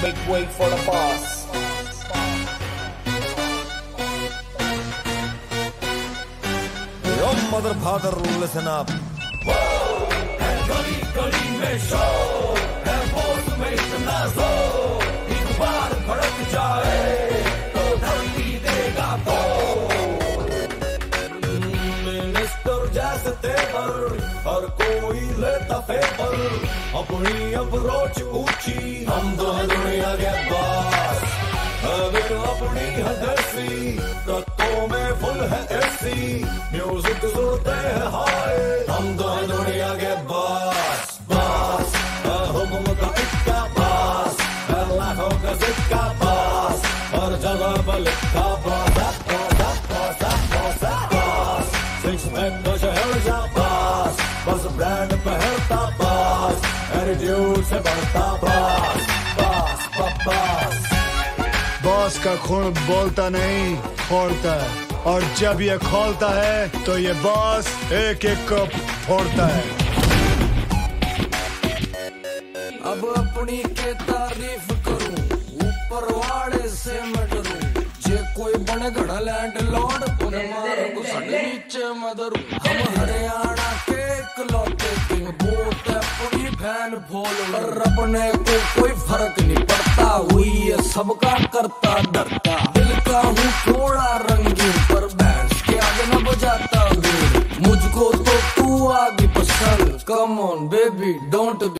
Make way for the boss. Your mother, father, listen up. हर कोई लेता favour अपनी approach ऊँची हम तो है दुनिया के अगर अपनी है देसी ट्रकों में फुल है एसी म्यूज़िक सुनते हैं, हाय। हम तो है दुनिया के बास बास। हुक्म का इक्का बास लाखों का सिक्का बास हर जगह पर लिखा बास सिक्स पैक का शहर जा बास बस ब्रांड पहनता बास एटीट्यूड से बढ़ता बास बॉस का खून बोलता नहीं, फोड़ता है। और जब ये खोलता है तो ये बॉस एक एक को फोड़ता है। अब अपनी के तारीफ़ करूँ, ऊपर वाले से मैं डरूं। जे कोई बने घड़ा लैंड लॉर्ड उन्हें मारो नीचे मदरू हम हरियाणा के इकलौते किंग बोलते अपनी फ़ैन बोल और अपने को कोई फ़र्क नहीं पड़ता। ये सबका करता डरता। दिल का हूँ थोड़ा रंगीन, पर बैंस के आगे न बजाता मुझको तो तू आगे पसंद। Come on baby don't